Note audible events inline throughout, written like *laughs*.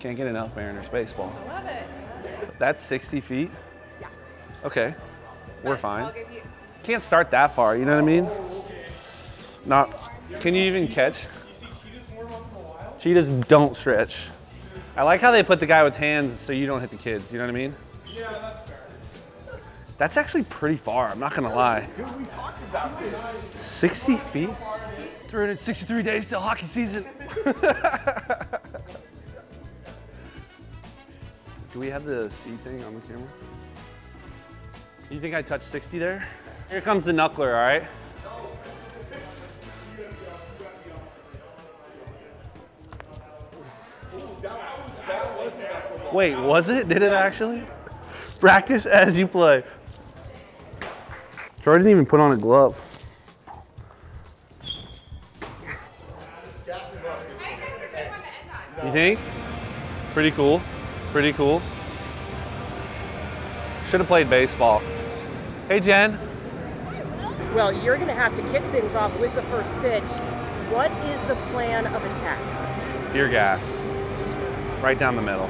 Can't get enough Mariners baseball. Love it. That's 60 feet? Yeah. Okay, we're fine. You. Can't start that far, you know what I mean? Not, can you even catch? Cheetahs don't stretch. I like how they put the guy with hands so you don't hit the kids, you know what I mean? Yeah, that's fair. That's actually pretty far, I'm not gonna lie. Dude, we talked about this. 60 feet? 363 days till hockey season. *laughs* Do we have the speed thing on the camera? You think I touched 60 there? Here comes the knuckler, all right? Wait, was it? Did it actually? Practice as you play. Troy didn't even put on a glove. You think? Pretty cool. Pretty cool. Should have played baseball. Hey, Jen. Well, you're going to have to kick things off with the first pitch. What is the plan of attack? Tear gas. Right down the middle.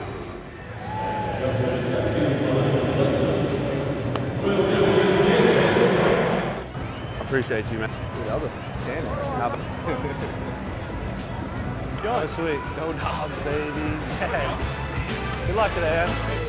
Appreciate you, man. Dude, that was a cannon. Now the- Go, sweet. Go dogs, baby. Yeah. Good luck today, man.